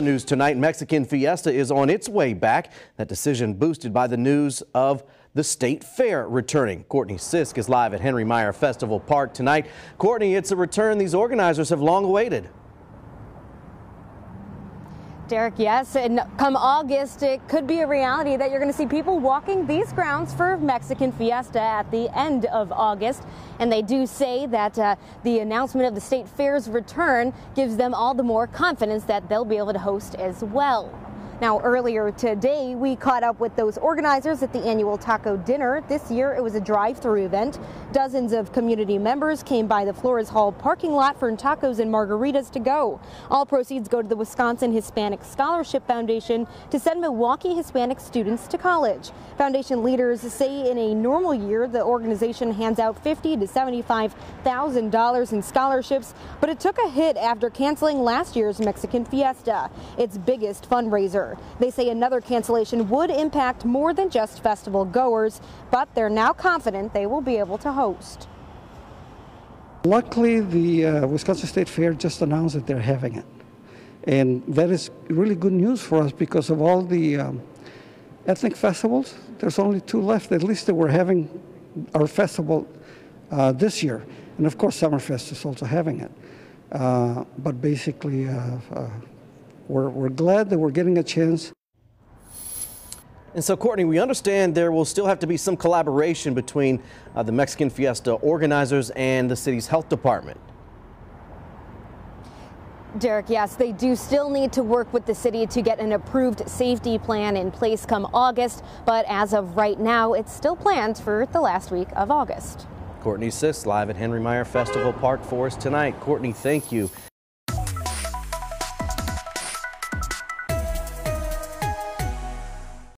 News tonight, Mexican Fiesta is on its way back. That decision boosted by the news of the state fair returning. Courtney Sisk is live at Henry Maier Festival Park tonight. Courtney, it's a return these organizers have long awaited. Derek, yes, and come August, it could be a reality that you're going to see people walking these grounds for Mexican Fiesta at the end of August. And they do say that uh, the announcement of the state fair's return gives them all the more confidence that they'll be able to host as well. Now, earlier today, we caught up with those organizers at the annual taco dinner. This year, it was a drive-through event. Dozens of community members came by the Flores Hall parking lot for tacos and margaritas to go. All proceeds go to the Wisconsin Hispanic Scholarship Foundation to send Milwaukee Hispanic students to college. Foundation leaders say in a normal year, the organization hands out fifty to seventy-five thousand dollars in scholarships, but it took a hit after canceling last year's Mexican Fiesta, its biggest fundraiser. They say another cancellation would impact more than just festival goers, but they're now confident they will be able to host. Luckily, the uh, Wisconsin State Fair just announced that they're having it. And that is really good news for us because of all the um, ethnic festivals. There's only two left, at least that we're having our festival uh, this year. And of course, Summerfest is also having it. Uh, but basically, uh, uh, we're, we're glad that we're getting a chance. And so, Courtney, we understand there will still have to be some collaboration between uh, the Mexican Fiesta organizers and the city's health department. Derek, yes, they do still need to work with the city to get an approved safety plan in place come August, but as of right now, it's still planned for the last week of August. Courtney Sisk live at Henry Maier Festival Park for us tonight. Courtney, thank you.